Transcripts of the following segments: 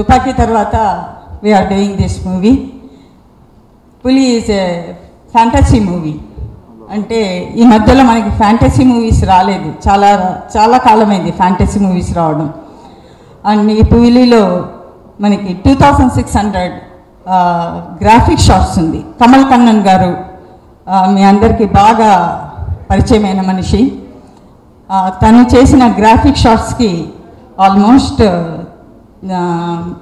తుపాకీ తర్వాత we're doing this movie Puli is a fantasy movie అంటే ఈ మధ్యలో మనకి ఫ్యాంటసీ మూవీస్ రాలేదు. చాలా చాలా కాలమైంది ఫ్యాంటసీ మూవీస్ రావడం. అండ్ ఈ పులిలో మనకి two thousand six hundred graphic shots ఉంది. కమల్ కన్నన్ గారు మీ అందరికీ బాగా పరిచయమైన మనిషి. తను చేసిన graphic షాట్స్కి almost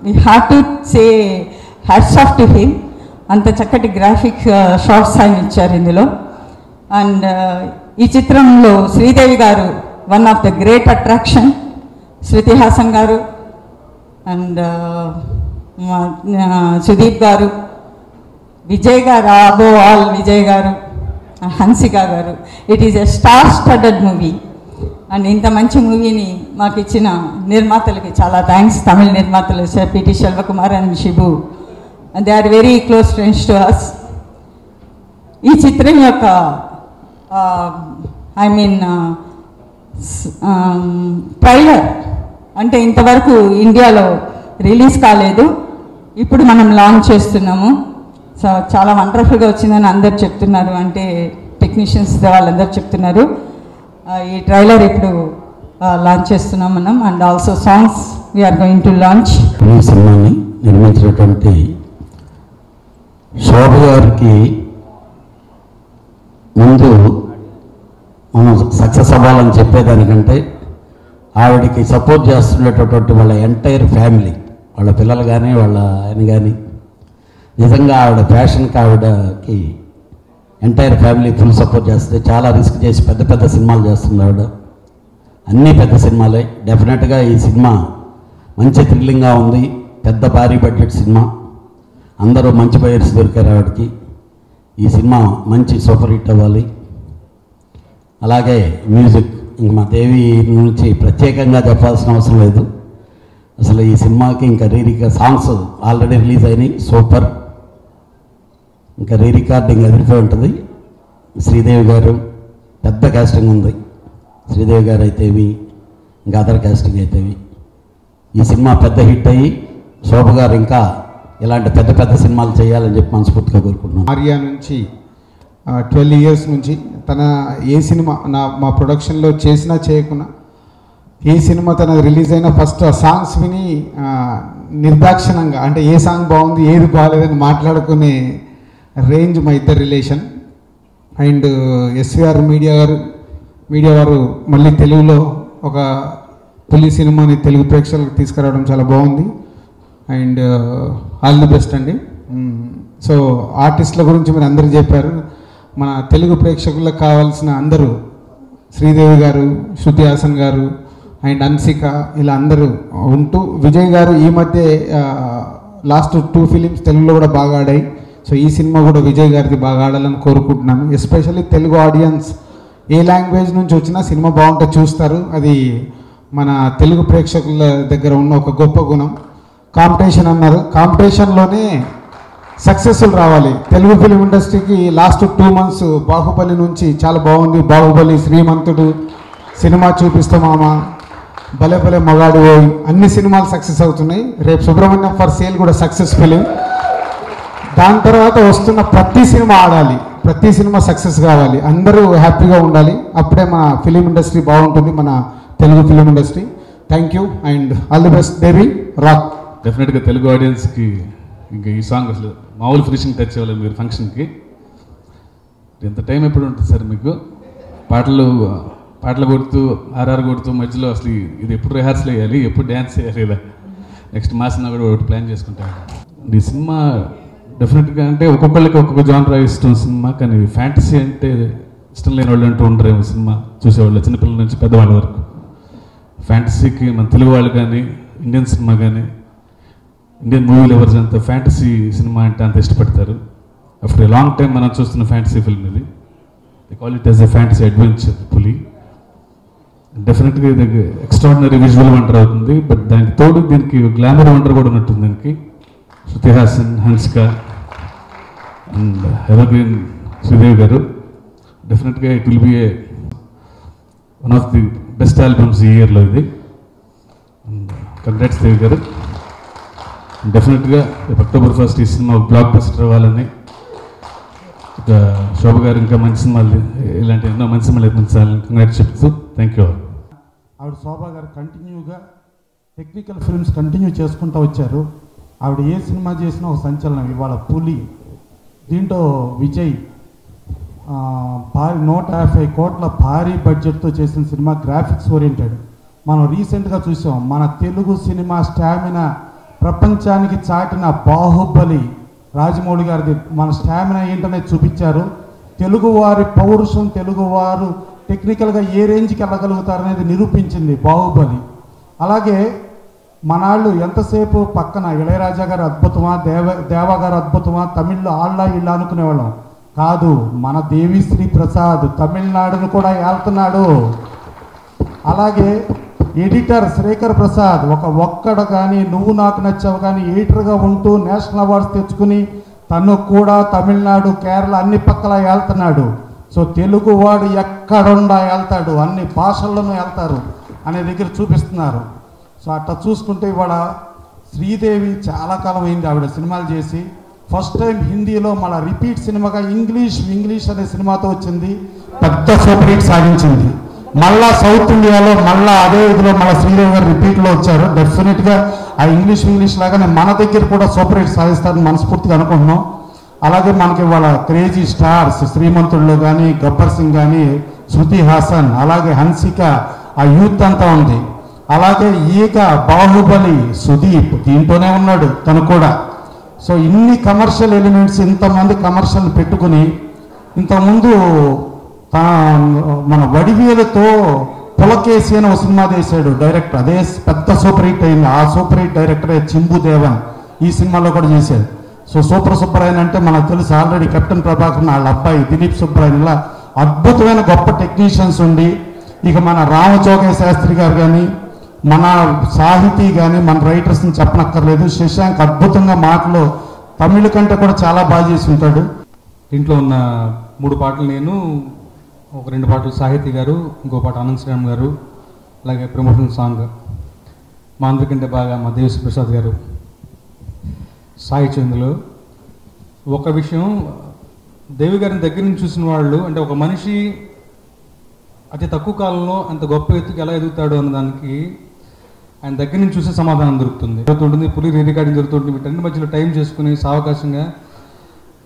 we have to say hats off to him అంత చక్కటి గ్రాఫిక్ షార్ట్స్ ఆయన ఇచ్చారు ఇందులో. అండ్ uh, ఈ చిత్రంలో శ్రీదేవి గారు one of the great attraction Shruti Haasan గారు. అండ్ uh, uh, సుదీప్ గారు. విజయ్ గారు అబో ఆల్ విజయ్ గారు. హన్సిక గారు. It is a star studded movie and ఇంత మంచి మూవీని మాకు ఇచ్చిన నిర్మాతలకి చాలా థ్యాంక్స్ తమిళ నిర్మాతలు sir PT Selvakumar and Shibu and they are very close friends to us ఈ చిత్రం యొక్క ఐ మీన్ ట్రైలర్ అంటే ఇంతవరకు ఇండియాలో రిలీజ్ కాలేదు. ఇప్పుడు మనం లాంచ్ చేస్తున్నాము. సో చాలా వండర్ఫుల్గా వచ్చిందని అందరు చెప్తున్నారు. అంటే టెక్నీషియన్స్ వాళ్ళందరూ చెప్తున్నారు. ఈ ట్రైలర్ ఇప్పుడు లాంచ్ చేస్తున్నాం మనం. And also songs we're going to launch ఈ సినిమాని నిర్మించినటువంటి శోభ గారికి ముందు మనం సక్సెస్ అవ్వాలని చెప్పేదానికంటే ఆవిడకి సపోర్ట్ చేస్తుండేటటువంటి వాళ్ళ ఎంటైర్ ఫ్యామిలీ వాళ్ళ పిల్లలు కానీ వాళ్ళ ఆయన కానీ నిజంగా ఆవిడ ఫ్యాషన్కి ఆవిడకి ఎంటైర్ ఫ్యామిలీ ఫుల్ సపోర్ట్ చేస్తుంది చాలా రిస్క్ చేసి పెద్ద పెద్ద సినిమాలు చేస్తున్నాడు. అన్నీ పెద్ద సినిమాలే. డెఫినెట్గా ఈ సినిమా మంచి థ్రిల్లింగ్గా ఉంది. పెద్ద భారీ బడ్జెట్ సినిమా. అందరూ మంచి బయర్స్ దొరికారు ఆవిడకి. ఈ సినిమా మంచి సూపర్ హిట్ అవ్వాలి. అలాగే మ్యూజిక్ ఇంక మా దేవి నుంచి ప్రత్యేకంగా చెప్పాల్సిన అవసరం లేదు. అసలు ఈ సినిమాకి ఇంకా రీరిక సాంగ్స్ ఆల్రెడీ రిలీజ్ అయినాయి. సూపర్ ఇంకా రీ రికార్డింగ్ ఎదురుతూ ఉంటుంది. శ్రీదేవి గారు పెద్ద కాస్టింగ్ ఉంది. శ్రీదేవి గారు అయితేవి ఇంకా అదర్ కాస్టింగ్ అయితేవి. ఈ సినిమా పెద్ద హిట్ అయ్యి శోభ గారు ఇంకా ఇలాంటి పెద్ద పెద్ద సినిమాలు చేయాలని చెప్పి మనస్ఫూర్తిగా కోరుకుంటున్నాను. ఆర్యా నుంచి ట్వెల్వ్ ఇయర్స్ నుంచి తన ఏ సినిమా నా మా ప్రొడక్షన్లో చేసినా చేయకున్నా ఏ సినిమా తన రిలీజ్ అయిన ఫస్ట్ సాంగ్స్ విని నిర్దాక్షిణంగా అంటే ఏ సాంగ్ బాగుంది ఏది బాగాలేదని మాట్లాడుకునే రేంజ్ మా ఇద్దరు relation and SVR media garu media వారు మళ్ళీ తెలుగులో ఒక పులి సినిమాని తెలుగు ప్రేక్షకులకు తీసుకురావడం చాలా బాగుంది. అండ్ ఆల్ ది బెస్ట్ అండి. సో ఆర్టిస్టుల గురించి మీరు అందరూ చెప్పారు. మన తెలుగు ప్రేక్షకులకు కావాల్సిన అందరూ శ్రీదేవి గారు శృతి హాసన్ గారు అండ్ అన్సిక ఇలా అందరూ ఉంటూ విజయ్ గారు ఈ మధ్య లాస్ట్ టూ ఫిలిమ్స్ తెలుగులో కూడా బాగా ఆడాయి. సో ఈ సినిమా కూడా విజయ్ గారిది బాగా ఆడాలని కోరుకుంటున్నాను. ఎస్పెషల్లీ తెలుగు ఆడియన్స్ ఏ లాంగ్వేజ్ నుంచి వచ్చినా సినిమా బాగుంటే చూస్తారు. అది మన తెలుగు ప్రేక్షకుల దగ్గర ఉన్న ఒక గొప్ప గుణం. కాంపిటీషన్ అన్నారు. కాంపిటీషన్లోనే సక్సెస్ఫుల్ రావాలి. తెలుగు ఫిలిం ఇండస్ట్రీకి లాస్ట్ టూ మంత్స్ బాహుబలి నుంచి చాలా బాగుంది. బాహుబలి శ్రీమంతుడు సినిమా చూపిస్తా మామ భలే భలే మగాడు అన్ని సినిమాలు సక్సెస్ అవుతున్నాయి. రేపు సుబ్రహ్మణ్యం ఫర్ సేల్ కూడా సక్సెస్ ఫిలిం దాని తర్వాత వస్తున్న ప్రతి సినిమా ఆడాలి. ప్రతి సినిమా సక్సెస్ కావాలి. అందరూ హ్యాపీగా ఉండాలి. అప్పుడే మన ఫిలిం ఇండస్ట్రీ బాగుంటుంది మన Telugu film industry thank you and all the best Devi rock డెఫినెట్గా తెలుగు ఆడియన్స్కి ఇంకా ఈ సాంగ్ అసలు మామూలు ఫినిషింగ్ టచ్ ఇవ్వాలి మీరు ఫంక్షన్కి ఎంత టైం ఎప్పుడు ఉంటుంది సార్ మీకు? పాటలు పాటలు కొడుతూ ఆర్ఆర్ కొడుతూ మధ్యలో అసలు ఇది ఎప్పుడు రిహార్సల్ వేయాలి? ఎప్పుడు డ్యాన్స్ చేయాలి ఇలా. నెక్స్ట్ మాసం కూడా ఒకటి ప్లాన్ చేసుకుంటాను ఈ సినిమా డెఫినెట్గా అంటే ఒక్కొక్కళ్ళకి ఒక్కొక్క జానరా ఇష్టం సినిమా కానీ ఫ్యాంటసీ అంటే ఇష్టం లేని వాళ్ళు అంటూ ఉండరేమో సినిమా చూసేవాళ్ళు చిన్నపిల్లల నుంచి పెద్దవాళ్ళ వరకు. ఫ్యాంటసీకి మన తెలుగు వాళ్ళు కానీ ఇండియన్ సినిమా కానీ ఇండియన్ మూవీ లవర్స్ అంత ఫ్యాంటసీ సినిమా అంటే అంత ఇష్టపడతారు. ఆఫ్టర్ ఏ లాంగ్ టైం మనం చూస్తున్న ఫ్యాంటసీ ఫిల్మ్ ఇది. They call it as a fantasy adventure Puli. డెఫినెట్గా ఇది ఎక్స్ట్రాడినరీ విజువల్ వండర్ అవుతుంది. బట్ దానికి తోడు దీనికి గ్లామర్ వండర్ కూడా ఉన్నట్టుంది దానికి. Shruti Haasan Hansika and evergreen Sridevi garu. డెఫినెట్గా it will be a one of the best albums ఈ ఇయర్లో ఇది. కంగ్రాట్స్ దేవి గారు. డెఫినెట్గా అక్టోబర్ ఫస్ట్ ఈ సినిమా బ్లాక్ బస్టర్ అవ్వాలని. ఇక శోభ గారు ఇంకా మంచి సినిమాలు ఇలాంటి ఎన్నో మంచి సినిమాలు నిర్మించాలని కంగ్రాట్ చెప్తూ థ్యాంక్ యూ ఆవిడ శోభ గారు కంటిన్యూగా టెక్నికల్ ఫిల్మ్స్ కంటిన్యూ చేసుకుంటూ వచ్చారు. ఆవిడ ఏ సినిమా చేసినా ఒక సంచలనం ఇవాళ పులి. దీంట్లో విజయ్ భారీ నూట యాభై కోట్ల భారీ బడ్జెట్తో చేసిన సినిమా గ్రాఫిక్స్ ఓరియంటెడ్. మనం రీసెంట్గా చూసాం మన తెలుగు సినిమా స్టామినా ప్రపంచానికి చాటిన బాహుబలి రాజమౌళి గారిది. మన స్టామినా ఏంటనేది చూపించారు. తెలుగువారి పౌరుషం తెలుగువారు టెక్నికల్గా ఏ రేంజ్కి వెళ్ళగలుగుతారనేది నిరూపించింది బాహుబలి. అలాగే మనాళ్ళు ఎంతసేపు పక్కన ఇళయరాజా గారు అద్భుతమా దేవ దేవా గారు అద్భుతమా తమిళ్ళో ఆళ్ళ ఇళ్ళ అనుకునేవాళ్ళం. కాదు మన దేవిశ్రీ ప్రసాద్ తమిళనాడును కూడా ఏళ్తున్నాడు. అలాగే ఎడిటర్ శ్రీకర్ ప్రసాద్ ఒక ఒక్కడ కానీ నువ్వు నాకు నచ్చావు కానీ ఎడిటర్గా ఉంటూ నేషనల్ అవార్డ్స్ తెచ్చుకుని తను కూడా తమిళనాడు కేరళ అన్ని పక్కల వెళ్తున్నాడు సో తెలుగు వాడు ఎక్కడుండా వెళ్తాడు అన్ని భాషల్లోనూ వెళ్తారు అనే దగ్గర చూపిస్తున్నారు. సో అట్లా చూసుకుంటే ఇవాళ శ్రీదేవి చాలా కాలం అయింది ఆవిడ సినిమాలు చేసి. ఫస్ట్ టైం హిందీలో మళ్ళీ రిపీట్ సినిమాగా ఇంగ్లీష్ ఇంగ్లీష్ అనే సినిమాతో వచ్చింది. పెద్ద సూపర్ హిట్ సాధించింది. మళ్ళా సౌత్ ఇండియాలో మళ్ళా అదే ఇదిలో మళ్ళీ శ్రీదేవి గారు రిపీట్లో వచ్చారు. డెఫినెట్గా ఆ ఇంగ్లీష్ ఇంగ్లీష్ లాగానే మన దగ్గర కూడా సూపర్ హిట్ సాధిస్తారని మనస్ఫూర్తిగా అనుకుంటున్నాం. అలాగే మనకి వాళ్ళ క్రేజీ స్టార్స్ శ్రీమంతుల్లో కానీ గబ్బర్ సింగ్ కానీ శృతి హాసన్ అలాగే హన్సిక ఆ యూత్ అంతా ఉంది. అలాగే ఈక బాహుబలి సుదీప్ దీంతోనే ఉన్నాడు తను కూడా. సో ఇన్ని కమర్షియల్ ఎలిమెంట్స్ ఇంతమంది కమర్షియల్ పెట్టుకుని ఇంతకుముందు తా- మన వడివేలతో పులకేసి అని ఒక సినిమా తీశాడు డైరెక్టర్. అదే పెద్ద సూపర్ హిట్ అయింది. ఆ సూపర్ హిట్ డైరెక్టరే చింబు దేవన్ ఈ సినిమాలో కూడా చేశాడు. సో సూపర్ సుబ్బరాయన్ అంటే మనకు తెలుసు ఆల్రెడీ కెప్టెన్ ప్రభాకర్ వాళ్ళ అబ్బాయి దిలీప్ సుబ్బరాయన్ ఇలా అద్భుతమైన గొప్ప టెక్నీషియన్స్ ఉండి ఇక మన రామచోగయ్య శాస్త్రి గారు కానీ మన సాహితీ కానీ మన రైటర్స్ని చెప్పనక్కర్లేదు. శశాంక్ అద్భుతంగా మాటలు తమిళ కంటే కూడా చాలా బాగా చేసి ఉంటాడు. దీంట్లో ఉన్న మూడు పాటలు నేను ఒక రెండు పాటలు సాహితీ గారు ఇంకో పాట అనంత్ శ్రీరామ్ గారు అలాగే ప్రమోషన్ సాంగ్ మా అందరికంటే బాగా మా దేవేశ్వర ప్రసాద్ గారు సాయి ఒక విషయం దేవి గారిని దగ్గర నుంచి చూసిన వాళ్ళు అంటే ఒక మనిషి అతి తక్కువ కాలంలో అంత గొప్ప ఎత్తుకు ఎలా ఎదుగుతాడు అన్న దానికి ఆయన దగ్గర నుంచి చూసే సమాధానం దొరుకుతుంది. జరుగుతుంటుంది పులి రీ రికార్డింగ్ జరుగుతుంటుంది వీటన్ని మధ్యలో టైం చేసుకుని సావకాశంగా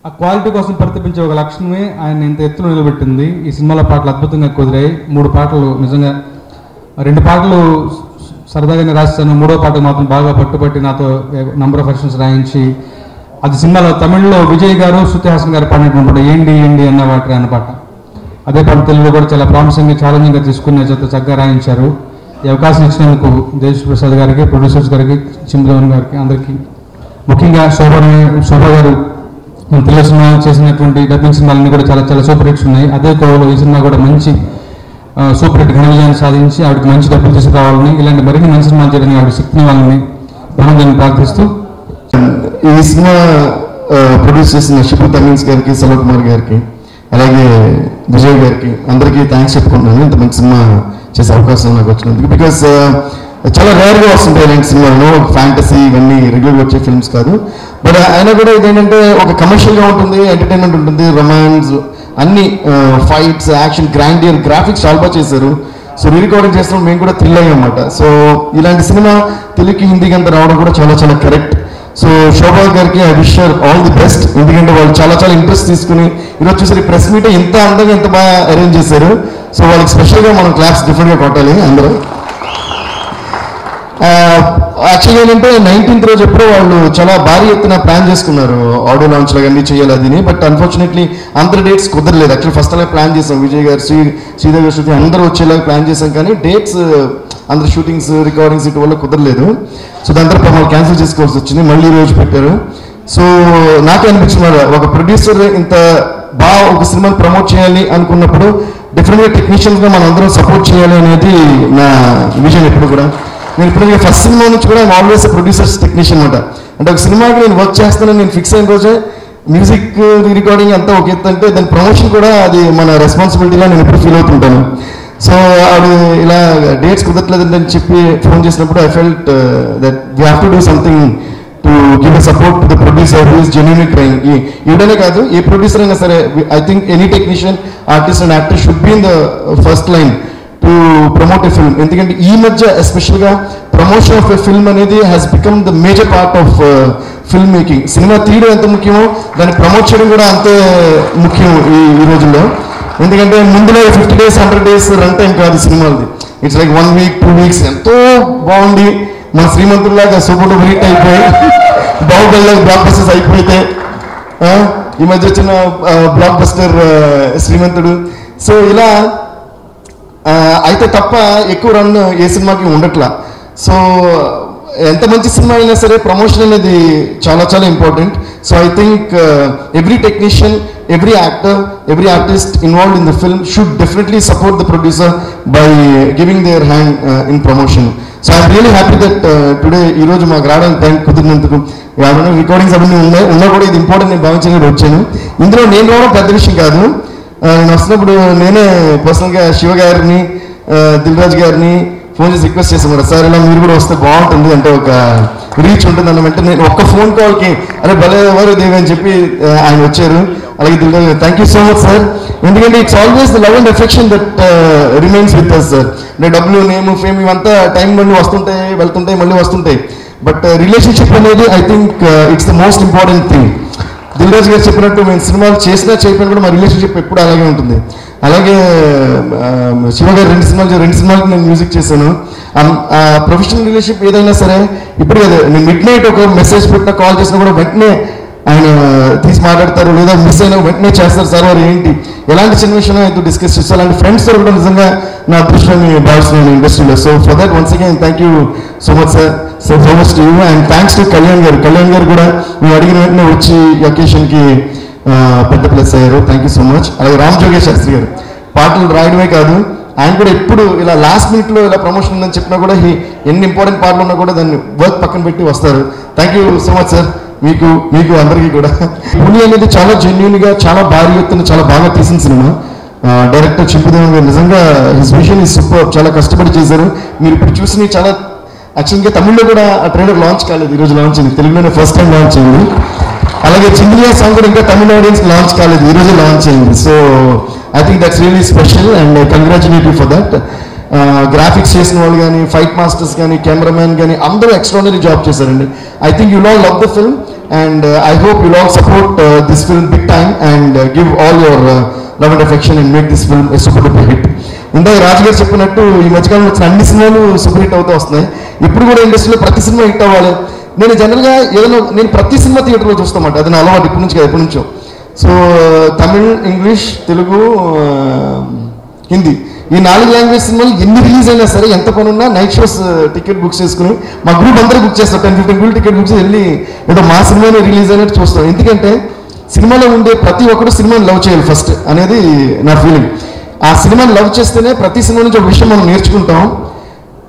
ఆ క్వాలిటీ కోసం ప్రతిపించే ఒక లక్షణమే ఆయన ఇంత ఎత్తులో నిలబెట్టింది. ఈ సినిమాలో పాటలు అద్భుతంగా కుదిరాయి. మూడు పాటలు నిజంగా రెండు పాటలు సరదాగానే రాశాను. మూడో పాట మాత్రం బాగా పట్టుబట్టి నాతో నంబర్ ఆఫ్ వర్షన్స్ రాయించి అది సినిమాలో తమిళ్ళో విజయ్ గారు శృతిహాసన్ గారు పాడినటువంటి పాట ఏంటి ఏంటి అన్న వాటి అన్న పాట. అదే పాట తెలుగులో కూడా చాలా ప్రామిసింగ్గా ఛాలెంజింగ్గా తీసుకునే చేత చక్కగా రాయించారు. ఈ అవకాశం ఇచ్చినందుకు దేశ్ ప్రసాద్ గారికి ప్రొడ్యూసర్స్ గారికి చిందవన్ గారికి అందరికీ. ముఖ్యంగా శోభ శోభ గారు మన తెలుగు సినిమా చేసినటువంటి డబ్బింగ్ సినిమాలన్నీ కూడా చాలా చాలా సూపర్ హిట్స్ ఉన్నాయి. అదే కోవలో ఈ సినిమా కూడా మంచి సూపర్ హిట్ ఘన విజయాన్ని సాధించి ఆవిడకి మంచి డబ్బులు తీసుకురావాలని ఇలాంటి మరిన్ని మంచి సినిమాలు చేయడానికి ఆవిడ శక్తిని వాళ్ళని మనం ప్రార్థిస్తూ ఈ సినిమా ప్రొడ్యూస్ చేసిన షిపు తమిన్స్ గారికి సలవ్ కుమార్ గారికి అలాగే విజయ్ గారికి అందరికీ థ్యాంక్స్ చెప్పుకుంటున్నాను. ఇంత మంచి సినిమా చేసే అవకాశం నాకు వచ్చినందుకు. బికాస్ uh, చాలా రేర్గా వస్తుంటాయి ఇలాంటి సినిమాలను ఫ్యాంటసీ ఇవన్నీ రెగ్యులర్గా వచ్చే ఫిల్మ్స్ కాదు. బట్ uh, అయినా కూడా ఇదేంటంటే ఒక కమర్షియల్గా ఉంటుంది ఎంటర్టైన్మెంట్ ఉంటుంది రొమాన్స్ అన్ని ఫైట్స్ యాక్షన్ గ్రాండియర్ గ్రాఫిక్స్ చాలా బాగా చేశారు. సో రీ రికార్డింగ్ చేస్తున్నాం మేము కూడా థ్రిల్ అయ్యాం అనమాట సో ఇలాంటి సినిమా తెలుగుకి హిందీకి అంత రావడం కూడా చాలా చాలా కరెక్ట్ సో శోభా గారికి I wish all the best ఎందుకంటే వాళ్ళు చాలా చాలా ఇంట్రెస్ట్ తీసుకుని ఈరోజు చూసారు ప్రెస్ మీట్ ఇంత అందంగా ఎంత బాగా అరేంజ్ చేశారు. సో వాళ్ళకి స్పెషల్గా మనం క్లాప్స్ డిఫరెంట్గా కొట్టాలి అందరూ. యాక్చువల్గా ఏంటంటే నైన్టీన్త్ రోజు ఎప్పుడో వాళ్ళు చాలా భారీ ఎత్తున ప్లాన్ చేసుకున్నారు ఆడియో లాంచ్ లాగా అన్ని చేయాలి అదిని బట్ అన్ఫార్చునేట్లీ అందరి డేట్స్ కుదరలేదు. యాక్చువల్ ఫస్ట్ అలా ప్లాన్ చేసాం. విజయ్ గారు శ్రీ శ్రీదేవి గారు శృతి అందరూ వచ్చేలాగా ప్లాన్ చేసాం. కానీ డేట్స్ అందరు షూటింగ్స్ రికార్డింగ్స్ ఇటు వల్ల కుదరలేదు. సో దాని తర్వాత మమ్మల్ని క్యాన్సిల్ చేసుకోవాల్సి వచ్చింది. మళ్ళీ రోజు పెట్టారు. సో నాకే అనిపించింది ఒక ప్రొడ్యూసర్ ఇంత బాగా ఒక సినిమాని ప్రమోట్ చేయాలి అనుకున్నప్పుడు డిఫరెంట్గా టెక్నీషియన్స్గా మనం అందరం సపోర్ట్ చేయాలి అనేది నా విజన్ ఎప్పుడు కూడా. నేను ఇప్పుడు ఫస్ట్ సినిమా నుంచి కూడా ఆల్వేస్ ప్రొడ్యూసర్స్ టెక్నీషియన్ అనమాట అంటే ఒక సినిమాకి నేను వర్క్ చేస్తానని నేను ఫిక్స్ అయిన రోజే మ్యూజిక్ రికార్డింగ్ uh, అంతా ఒక ఎత్తు అంటే దాని ప్రమోషన్ కూడా అది మన రెస్పాన్సిబిలిటీగా నేను ఎప్పుడు ఫీల్ అవుతుంటాను. సో ఆవిడ ఇలా డేట్స్ కుదరట్లేదని చెప్పి ఫోన్ చేసినప్పుడు I felt that we have to do something to give support to the producer who is genuinely trying కాదు ఏ ప్రొడ్యూసర్ అయినా సరే I think any technician artist and actor should be in the first line to promote a film ఎందుకంటే ఈ మధ్య ఎస్పెషల్గా promotion of a film అనేది has become the major part of film making cinema తీయడం ఎంత ముఖ్యమో దాన్ని ప్రమోట్ చేయడం కూడా అంతే ముఖ్యం ఈ ఈ రోజుల్లో. ఎందుకంటే ముందులో fifty days hundred days run time కాదు సినిమాలది. It's like one week two weeks ఎంతో బాగుంది. మన శ్రీమంతుల్లాగా సూపర్ డూపర్ అయిపోయి బాహుబలిలో బ్లాక్ బస్టర్స్ అయిపోతే ఈ మధ్య వచ్చిన బ్లాక్ బస్టర్ శ్రీమంతుడు. సో ఇలా అయితే తప్ప ఎక్కువ రన్ ఏ సినిమాకి ఉండట్లా. సో ఎంత మంచి సినిమా అయినా సరే ప్రమోషన్ అనేది చాలా చాలా important so I think every technician every actor every artist involved in the film should definitely support the producer by giving their hand in promotion so I'm really happy that today ఈ రోజు మాకు రావడానికి time కుదిరినందుకు. ఏమైనా recordings అవన్నీ ఉన్నాయి ఉన్నా కూడా ఇది ఇంపార్టెంట్ నేను భావించగా వచ్చాను. ఇందులో నేను రావడం పెద్ద విషయం కాదు. Uh, నేను వస్తున్నప్పుడు నేనే పర్సనల్గా శివ గారిని uh, దిల్రాజ్ గారిని ఫోన్ చేసి రిక్వెస్ట్ చేసాం కూడా సార్ ఇలా మీరు కూడా వస్తే బాగుంటుంది అంటే ఒక రీచ్ ఉంటుంది అన్న వెంటనే నేను ఒక్క ఫోన్ కాల్కి అరే భలే ఎవరు దేవి అని చెప్పి uh, ఆయన వచ్చారు. అలాగే Dil Raju thank you so much sir ఎందుకంటే it's always the love and affection that remains with us sir అంటే డబ్బులు నేమ్ ఫేమ్ ఇవంతా టైం మళ్ళీ వస్తుంటాయి వెళ్తుంటాయి మళ్ళీ వస్తుంటాయి. బట్ రిలేషన్షిప్ uh, అనేది I think it's the most important thing Dil Raju garu చెప్పినట్టు మేము సినిమాలు చేసినా చేయకపోయినా కూడా మా రిలేషన్షిప్ ఎప్పుడు అలాగే ఉంటుంది. అలాగే um, శివ గారు రెండు సినిమాలు రెండు సినిమాలకి నేను మ్యూజిక్ చేశాను. Um, ప్రొఫెషనల్ రిలేషన్షిప్ ఏదైనా సరే ఇప్పుడు కదా నేను మిడ్ నైట్ ఒక మెసేజ్ పెట్టిన కాల్ చేసినా కూడా వెంటనే ఆయన తీసి మాట్లాడతారు లేదా మిస్ అయినా వెంటనే చేస్తారు సార్ వారు ఏంటి? ఎలాంటి చిన్న విషయం అయితే డిస్కస్ చేస్తారు? అలాంటి ఫ్రెండ్స్ కూడా నిజంగా నా అదృష్టాన్ని భావిస్తున్నాను ఇండస్ట్రీలో so for that once again thank you so much sir so so much to you and thanks to Kalyan garu. Kalyan garu కూడా మేము అడిగిన వెంటనే వచ్చి ఈ ఒకేషన్కి పెద్ద ప్లస్ అయ్యారు. థ్యాంక్ యూ సో మచ్ అలాగే రామ్ జోగేష్ శాస్త్రి గారు. పాటలు రాయడమే కాదు ఆయన కూడా ఎప్పుడు ఇలా లాస్ట్ మినిట్లో ఇలా ప్రమోషన్ ఉందని చెప్పినా కూడా ఎన్ని ఇంపార్టెంట్ పాటలు ఉన్నా కూడా దాన్ని వర్క్ పక్కన పెట్టి వస్తారు. Thank you so much sir మీకు మీకు అందరికీ కూడా. పులి అనేది చాలా జెన్యున్గా చాలా భారీ ఎత్తున చాలా బాగా తీసిన సినిమా. డైరెక్టర్ చింపుదేవన్ గారు నిజంగా హిస్ విషన్ ఈ సూపర్ చాలా కష్టపడి చేశారు. మీరు ఇప్పుడు చూసిన చాలా యాక్చువల్గా తమిళ్ళో కూడా ఆ ట్రైలర్ లాంచ్ కాలేదు. ఈరోజు లాంచ్ అయింది. తెలుగులోనే ఫస్ట్ టైం లాంచ్ అయింది. అలాగే చింగిలియా సాంగ్ కూడా ఇంకా తమిళ ఆడియన్స్ లాంచ్ కాలేదు. ఈ రోజు లాంచ్ అయింది. So I think that's really special and congratulative for that graphics చేసిన వాళ్ళు కానీ ఫైట్ మాస్టర్స్ కానీ కెమెరామెన్ కానీ అందరూ ఎక్స్ట్రానరీ జాబ్ చేశారండి. I think you'll love the film and I hope you'll support this film big time and give all your love and affection and make this film super duper hit ఇందాక రాజు గారు చెప్పినట్టు ఈ మధ్యకాలంలో వచ్చిన అన్ని సినిమాలు super hit అవుతూ వస్తున్నాయి. ఇప్పుడు కూడా ఇండస్ట్రీలో ప్రతి సినిమా హిట్ అవ్వాలి. నేను జనరల్గా ఏదైనా నేను ప్రతి సినిమా థియేటర్లో చూస్తామంట. అది నా అలవాటు ఇప్పటి నుంచి ఎప్పటి నుంచో. సో తమిళ్ ఇంగ్లీష్ తెలుగు హిందీ ఈ నాలుగు లాంగ్వేజ్ సినిమాలు ఎన్ని రిలీజ్ అయినా సరే ఎంత పని ఉన్నా నైట్ షోస్ టికెట్ బుక్ చేసుకుని మా గ్రూప్ అందరూ బుక్ చేస్తారు. Ten fifteen group ticket book చేసి వెళ్ళి ఏదో మా సినిమానే రిలీజ్ అయినట్టు చూస్తాం. ఎందుకంటే సినిమాలో ఉండే ప్రతి ఒక్కరు సినిమాని లవ్ చేయాలి ఫస్ట్ అనేది నా ఫీలింగ్ ఆ సినిమాని లవ్ చేస్తేనే ప్రతి సినిమా నుంచి ఒక విషయం మనం నేర్చుకుంటాం.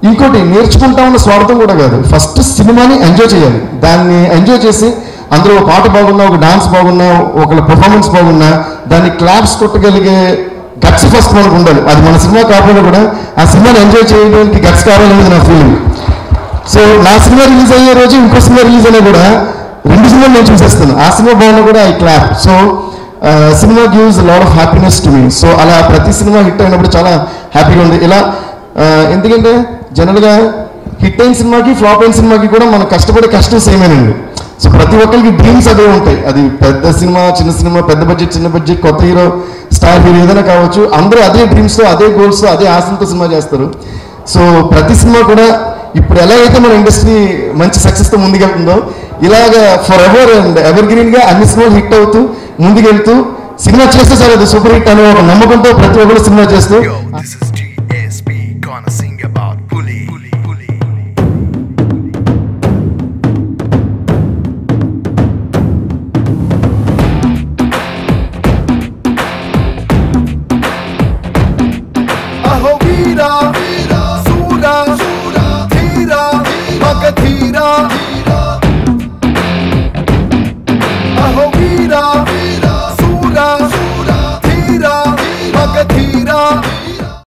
ఇంకోటి నేర్చుకుంటామన్న స్వార్థం కూడా కాదు. ఫస్ట్ సినిమాని ఎంజాయ్ చేయాలి. దాన్ని ఎంజాయ్ చేసి అందులో ఒక పాట బాగున్నా ఒక డాన్స్ బాగున్నా ఒకళ్ళ పర్ఫార్మెన్స్ బాగున్నా దాన్ని క్లాప్స్ కొట్టగలిగే గట్స్ ఫస్ట్ మనకు ఉండాలి అది మన సినిమా కాకుండా కూడా ఆ సినిమాని ఎంజాయ్ చేయడానికి గట్స్ కావాలనేది నా ఫీలింగ్ సో నా సినిమా రిలీజ్ అయ్యే రోజు ఇంకో సినిమా రిలీజ్ అయినా కూడా రెండు సినిమాలు నేను చూసేస్తాను. ఆ సినిమా బాగున్నా కూడా I clap so cinema gives lot of happiness to me so అలా ప్రతి సినిమా హిట్ అయినప్పుడు చాలా హ్యాపీగా ఉంది. ఇలా ఎందుకంటే జనరల్గా హిట్ అయిన సినిమాకి ఫ్లాప్ అయిన సినిమాకి కూడా మనం కష్టపడే కష్టం సేమేనండి సో ప్రతి ఒక్కరికి డ్రీమ్స్ అదే ఉంటాయి. అది పెద్ద సినిమా చిన్న సినిమా పెద్ద బడ్జెట్ చిన్న బడ్జెట్ కొత్త హీరో స్టార్ హీరో ఏదైనా కావచ్చు అందరూ అదే డ్రీమ్స్తో అదే గోల్స్తో అదే ఆశంతో సినిమా చేస్తారు. సో ప్రతి సినిమా కూడా ఇప్పుడు ఎలా అయితే మన ఇండస్ట్రీ మంచి సక్సెస్తో ముందుకెళ్తుందో ఇలాగ ఫర్ ఎవర్ అండ్ ఎవర్ గ్రీన్గా అన్ని సినిమాలు హిట్ అవుతూ ముందుకెళ్తూ సినిమా చేస్తే సరే అది సూపర్ హిట్ అనే ఒక నమ్మకంతో ప్రతి ఒక్కరు సినిమా చేస్తూ